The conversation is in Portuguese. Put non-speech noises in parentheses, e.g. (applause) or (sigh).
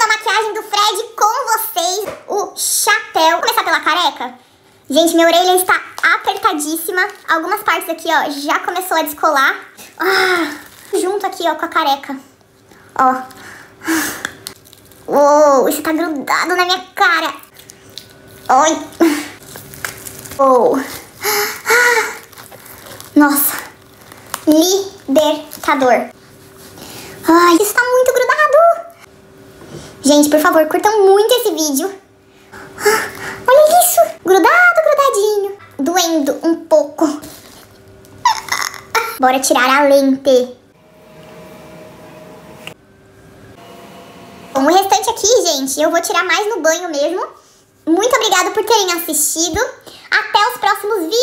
Terminando a maquiagem do Fred com vocês, o chapéu. Vou começar pela careca? Gente, minha orelha está apertadíssima. Algumas partes aqui, ó, já começou a descolar. Ah, junto aqui, ó, com a careca. Ó. Uou, isso tá grudado na minha cara. Oi. Uou. Nossa. Libertador. Ai, isso tá. Gente, por favor, curtam muito esse vídeo. Olha isso. Grudado, grudadinho. Doendo um pouco. (laughs) Bora tirar a lente. Bom, o restante aqui, gente, eu vou tirar mais no banho mesmo. Muito obrigada por terem assistido. Até os próximos vídeos.